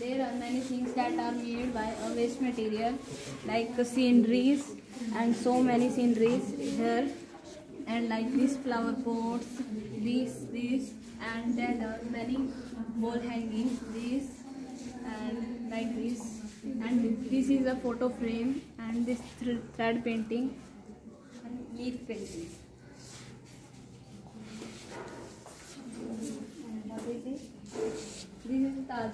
There are many things that are made by a waste material like sceneries and so many sceneries here and like these flower pots, these, these and there are many wall hangings, these and like this and this is a photo frame and this th thread painting and leaf painting. This is Taj